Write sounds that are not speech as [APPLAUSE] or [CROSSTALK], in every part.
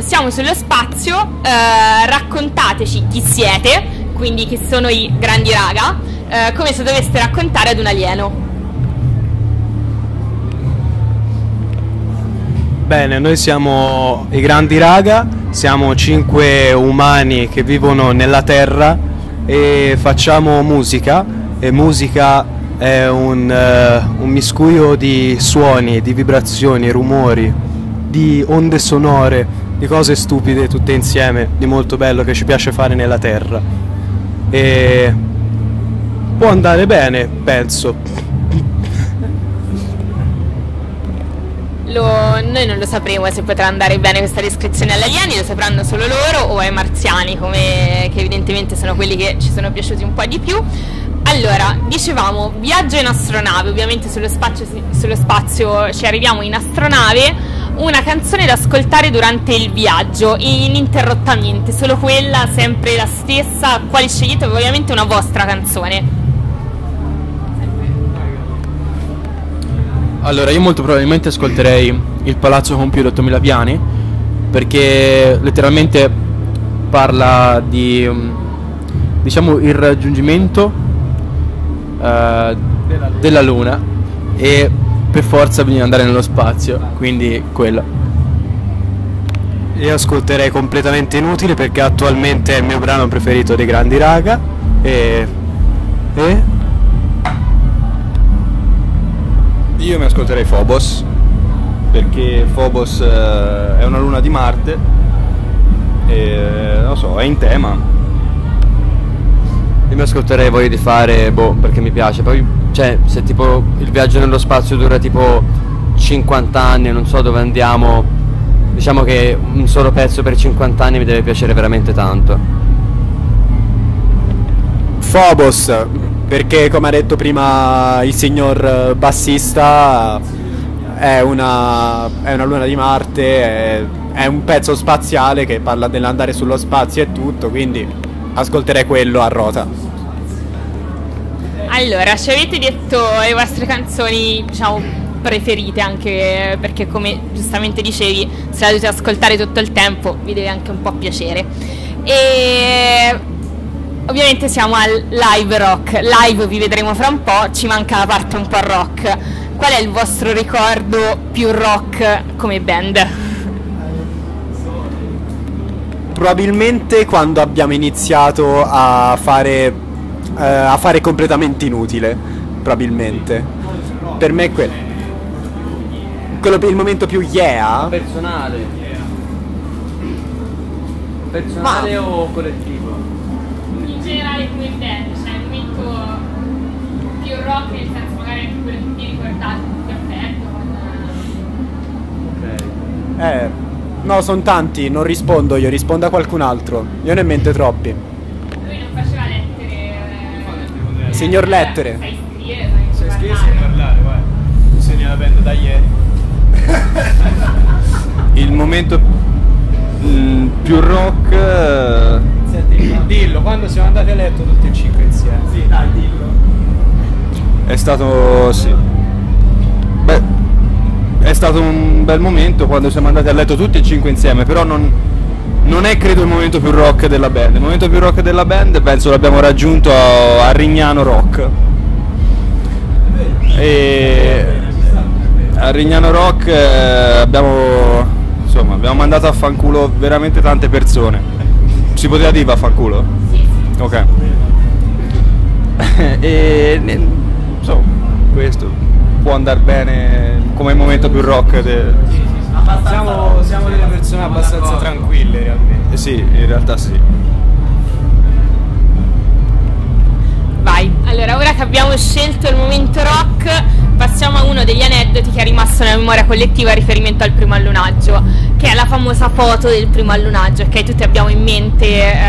Siamo sullo spazio, eh, raccontateci chi siete, quindi chi sono i grandi raga, eh, come se doveste raccontare ad un alieno. Bene, noi siamo i grandi raga, siamo cinque umani che vivono nella Terra e facciamo musica e musica è un, eh, un miscuglio di suoni, di vibrazioni, rumori, di onde sonore, di cose stupide tutte insieme, di molto bello che ci piace fare nella Terra. E può andare bene, penso. Lo- noi non lo sapremo se potrà andare bene questa descrizione agli alieni, lo sapranno solo loro o ai marziani, come, che evidentemente sono quelli che ci sono piaciuti un po' di più. Allora, dicevamo, viaggio in astronave, ovviamente sullo spazio, sullo spazio ci arriviamo in astronave, una canzone da ascoltare durante il viaggio, ininterrottamente, solo quella, sempre la stessa, quali scegliete ovviamente una vostra canzone. Allora, io molto probabilmente ascolterei Il palazzo con più di 8000 piani perché letteralmente parla di mm, diciamo il raggiungimento eh, della luna e per forza bisogna andare nello spazio, quindi quella. Io ascolterei completamente inutile perché attualmente è il mio brano preferito dei grandi raga e... e? Io mi ascolterei Phobos perché Phobos eh, è una luna di Marte e non lo so, è in tema. Io mi ascolterei Voglia di fare, boh, perché mi piace. Poi, cioè, se tipo il viaggio nello spazio dura tipo 50 anni, non so dove andiamo, diciamo che un solo pezzo per 50 anni mi deve piacere veramente tanto. Phobos, perché come ha detto prima il signor eh, bassista, è una, è una luna di Marte, è, è un pezzo spaziale che parla dell'andare sullo spazio e tutto, quindi ascolterei quello a rota. Allora, ci avete detto le vostre canzoni, diciamo, preferite anche perché come giustamente dicevi, se la dovete ascoltare tutto il tempo vi deve anche un po' piacere. E ovviamente siamo al live rock, live vi vedremo fra un po', ci manca la parte un po' rock. Qual è il vostro ricordo più rock come band? Probabilmente quando abbiamo iniziato a fare, eh, a fare completamente inutile, probabilmente. Per me è quello. Quello per il momento più yeah. Personale. Personale o collettivo? In generale come band, cioè il momento più rock nel senso magari anche quello che ti ricordate, più affetto, con... Eh, no, sono tanti, non rispondo io, rispondo a qualcun altro. Io ne ho in mente troppi. Lui non faceva lettere. eh, Signor Lettere. Sai scrivere, sai parlare. parlare, vai. Insegni la band da ieri. [LAUGHS] Il momento mm, più rock eh, Senti, dillo, quando siamo andati a letto tutti e cinque insieme. Sì, dai, dillo. è stato sì. È stato un bel momento quando siamo andati a letto tutti e cinque insieme, però non, non è credo il momento più rock della band. Il momento più rock della band penso l'abbiamo raggiunto a, a Rignano Rock. E a Rignano Rock eh, abbiamo insomma abbiamo mandato a fanculo veramente tante persone. Si poteva dire vaffanculo? Ok. [LAUGHS] e insomma, questo può andare bene come momento più rock de- Siamo, siamo delle persone abbastanza tranquille realmente. eh sì, in realtà sì. Vai, allora ora che abbiamo scelto il momento rock, passiamo a uno degli aneddoti che è rimasto nella memoria collettiva a riferimento al primo allunaggio, che è la famosa foto del primo allunaggio, ok? Tutti abbiamo in mente eh,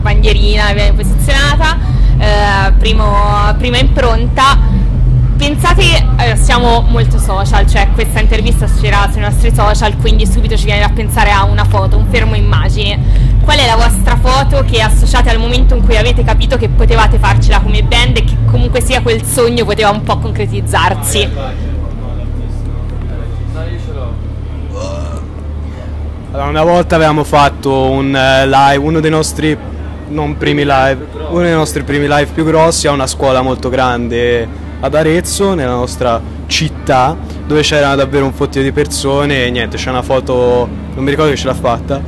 bandierina, viene posizionata, eh, primo- prima impronta. Pensate, allora, siamo molto social, cioè questa intervista uscirà sui nostri social, quindi subito ci viene da pensare a una foto, un fermo immagine. Qual è la vostra foto che associate al momento in cui avete capito che potevate farcela come band e che comunque sia quel sogno poteva un po' concretizzarsi? Allora, una volta avevamo fatto un eh, live, uno dei nostri non primi live, uno dei nostri primi live più grossi a una scuola molto grande ad Arezzo, nella nostra città, dove c'era davvero un fottio di persone e niente, c'è una foto, non mi ricordo chi ce l'ha fatta,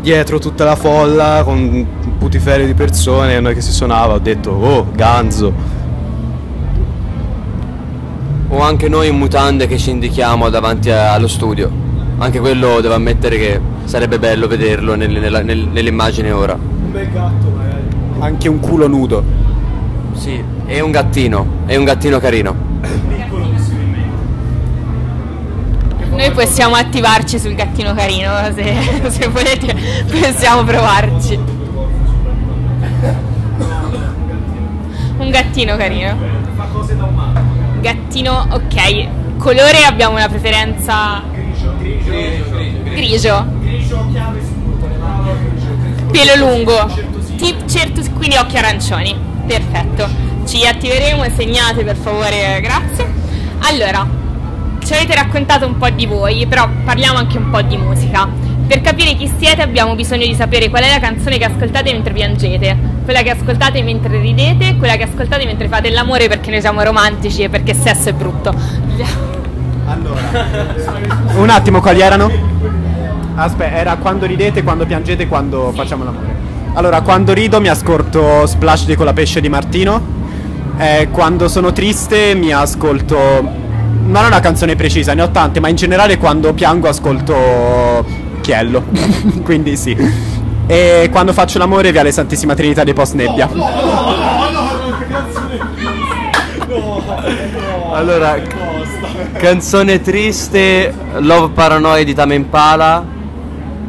dietro tutta la folla con un putiferio di persone e noi che si suonava, ho detto "Oh, Ganzo". O anche noi in mutande che ci indichiamo davanti a- allo studio. Anche quello devo ammettere che sarebbe bello vederlo nel- nella- nel- nell'immagine ora. Un bel gatto magari. Anche un culo nudo. Sì, è un gattino, è un gattino carino. Noi possiamo attivarci sul gattino carino, se, [LAUGHS] se volete possiamo provarci. Un gattino carino. Fa cose da umano. Gattino, ok. Colore abbiamo una preferenza grigio. Pelo lungo. Tip certo, quindi occhi arancioni. Perfetto. Ci attiveremo, segnate per favore, grazie. Allora, ci avete raccontato un po' di voi, però parliamo anche un po' di musica. Per capire chi siete abbiamo bisogno di sapere qual è la canzone che ascoltate mentre piangete, quella che ascoltate mentre ridete, quella che ascoltate mentre fate l'amore perché noi siamo romantici e perché sesso è brutto. Un attimo, quali erano? Aspetta, era quando ridete, quando piangete, quando facciamo l'amore. Allora, quando rido mi ascolto Splash di Colapesce di Martino. Eh, quando sono triste mi ascolto. Non è una canzone precisa, ne ho tante, ma in generale quando piango ascolto Chiello. [LAUGHS] Quindi sì. E quando faccio l'amore via le Santissima Trinità dei Post Nebbia. Allora, canzone triste, Love Paranoid di Tame Impala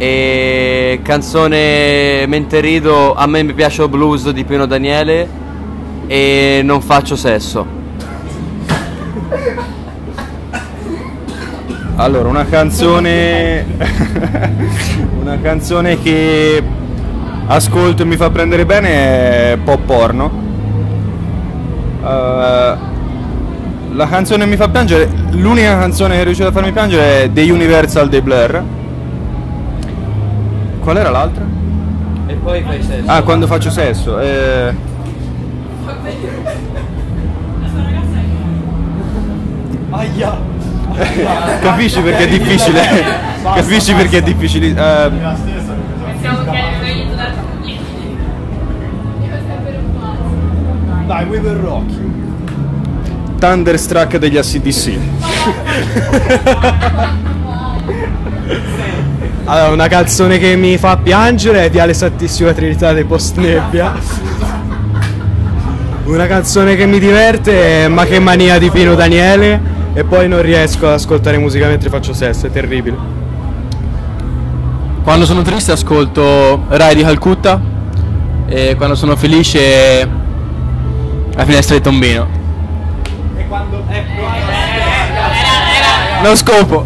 e canzone mentre rido, a me mi piace blues di Pino Daniele e non faccio sesso. Allora, una canzone. una canzone che ascolto e mi fa prendere bene è pop porno. Eh, la canzone che mi fa piangere. L'unica canzone che è riuscita a farmi piangere è The Universal dei Blur. Qual era l'altra? E poi fai sesso. Ah, quando faccio sesso. Eh... [LAUGHS] Capisci perché è difficile? [LAUGHS] [LAUGHS] Capisci perché è difficile? eh, chiedere un aiuto dal pubblico. Dai, We Will Rock. Thunderstruck degli ACDC. Allora, una canzone che mi fa piangere è Viale Santissima Trinità dei Post Nebbia. Una canzone che mi diverte è Ma che mania di Pino Daniele. E poi non riesco ad ascoltare musica mentre faccio sesso, è terribile. Quando sono triste ascolto Rai di Calcutta e quando sono felice la finestra di Tombino. Non scopo.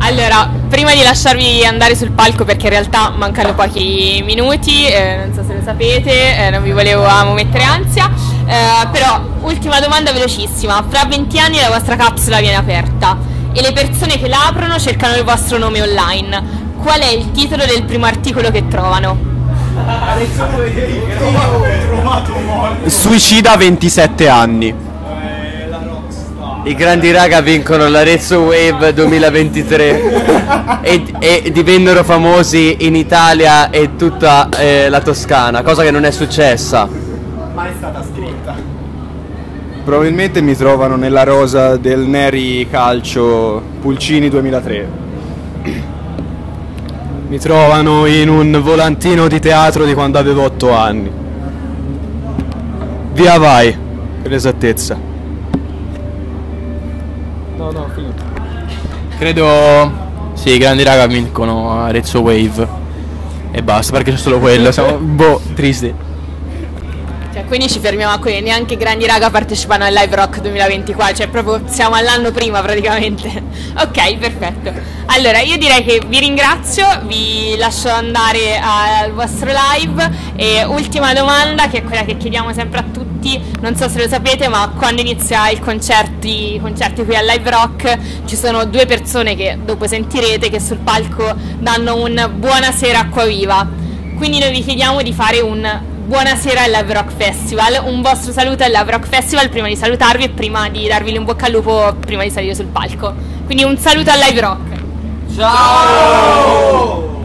Allora, prima di lasciarvi andare sul palco, perché in realtà mancano pochi minuti, eh, non so se lo sapete, eh, non vi volevo mettere ansia, eh, però ultima domanda velocissima. Fra 20 anni la vostra capsula viene aperta e le persone che la aprono cercano il vostro nome online. Qual è il titolo del primo articolo che trovano? Suicida a 27 anni. I grandi raga vincono l'Arezzo Wave 2023 e, e divennero famosi in Italia e tutta eh, la Toscana, cosa che non è successa. Ma è stata scritta. Probabilmente mi trovano nella rosa del Neri Calcio Pulcini 2003. Mi trovano in un volantino di teatro di quando avevo 8 anni. Via vai, per l'esattezza. Credo sì, i grandi raga vincono Arezzo Wave. E basta, perché c'è solo quello. Siamo boh, tristi. Cioè, quindi ci fermiamo a qui, neanche i grandi raga partecipano al Live Rock 2024, cioè proprio siamo all'anno prima praticamente. [LAUGHS] ok, perfetto. Allora, io direi che vi ringrazio, vi lascio andare al vostro live e ultima domanda, che è quella che chiediamo sempre a tutti, concerti, non so se lo sapete, ma quando inizia i concerti, concerti qui al Live Rock ci sono due persone che dopo sentirete che sul palco danno un buonasera acquaviva. Quindi noi vi chiediamo di fare un buonasera al Live Rock Festival, un vostro saluto al Live Rock Festival prima di salutarvi e prima di darvi un bocca al lupo prima di salire sul palco. Quindi un saluto al Live Rock. Ciao!